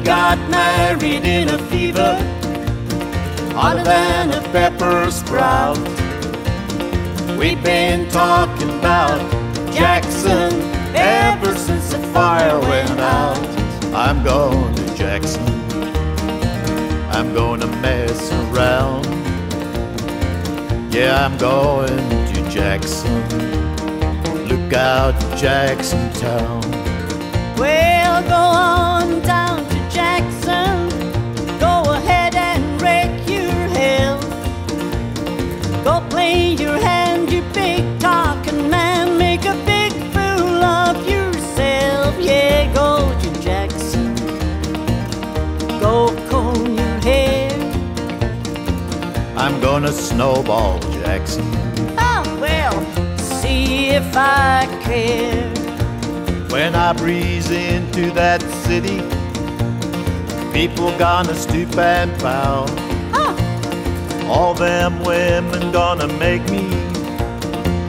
got married in a fever, hotter than a pepper sprout. We've been talking about Jackson ever since the fire went out. I'm going to Jackson. I'm going to mess around. Yeah, I'm going to Jackson. Look out, Jackson Town. Well, go on I'm gonna snowball Jackson. Oh, well, see if I care. When I breeze into that city, people gonna stoop and bow. All them women gonna make me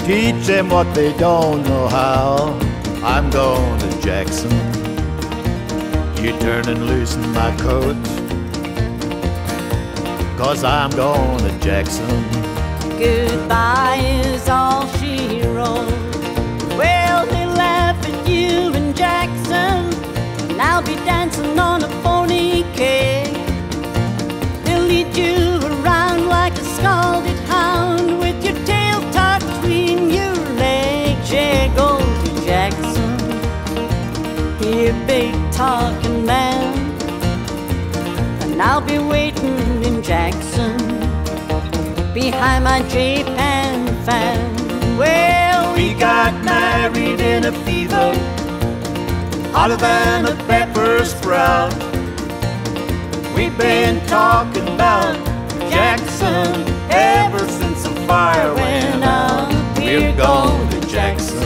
teach them what they don't know how. I'm going to Jackson. You turn and loosen my coat. Cause I'm going to Jackson. Goodbye talking man, and I'll be waiting in Jackson behind my J-Pan fan. Well, We got married in a fever, hotter than a pepper sprout. We've been talking about Jackson ever since the fire went out. We're going to Jackson,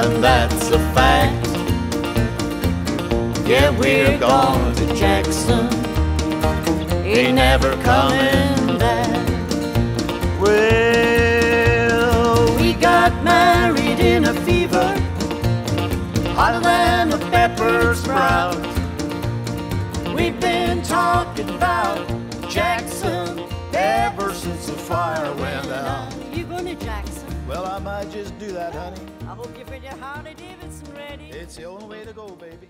and that's a fact. Yeah, we're going to Jackson. Ain't never coming back. Well, we got married in a fever, hotter than a pepper sprout. We've been talking about Jackson ever since the fire went out. You going to Jackson? Well, I might just do that, honey. I hope you get your Harley Davidson ready. It's the only way to go, baby.